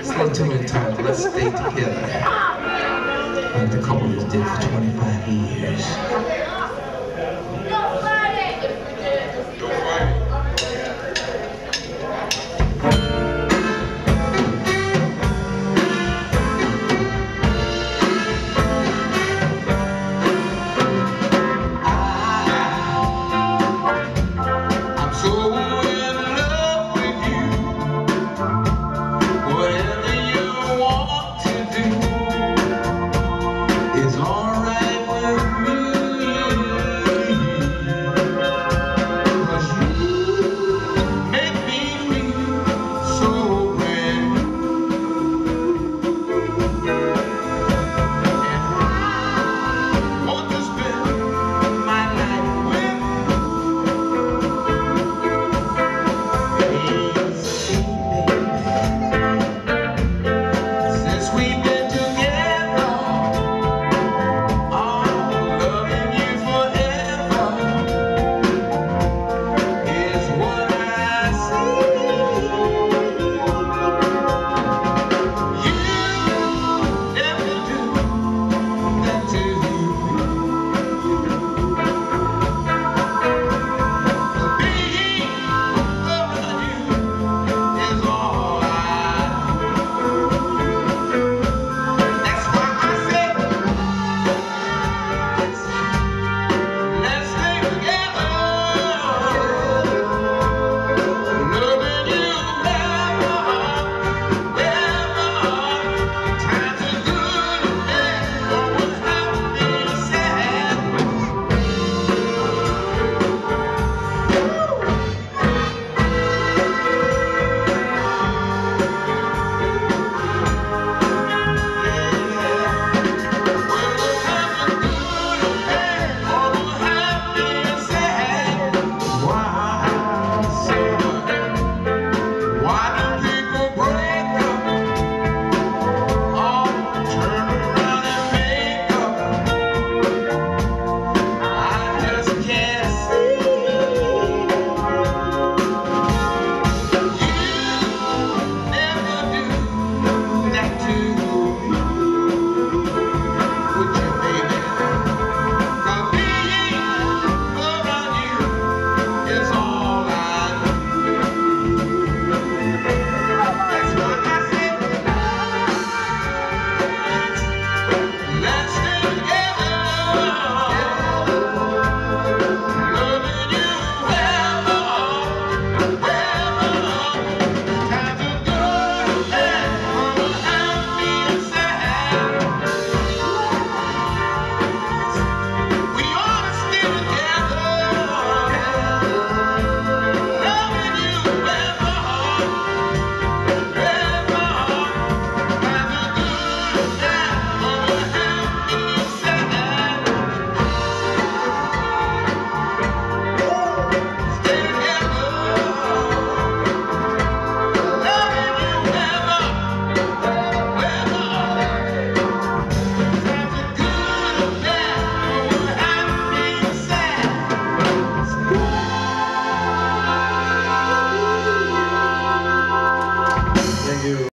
It's not too much time. let's stay together. Like the couple just did for 25 years.